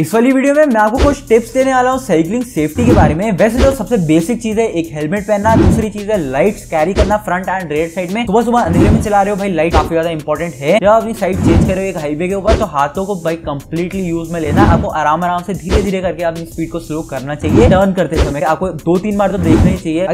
इस वाली वीडियो में मैं आपको कुछ टिप्स देने वाला हूँ साइकिलिंग सेफ्टी के बारे में। वैसे जो सबसे बेसिक चीज़ है, एक हेलमेट पहनना, दूसरी चीज़ है लाइट्स कैरी करना फ्रंट एंड रेड साइड में। सुबह सुबह अंधेरे में चला रहे हो भाई लाइट काफ़ी ज़्यादा इंपॉर्टेंट है। जब अपनी साइड चेंज कर रहे हो एक हाईवे के ऊपर तो हाथों को भाई कंप्लीटली यूज़ में लेना। आपको आराम आराम से धीरे धीरे करके अपनी स्पीड को स्लो करना चाहिए। टर्न करते समय आपको दो तीन बार तो देखना ही चाहिए।